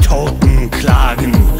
Toten klagen.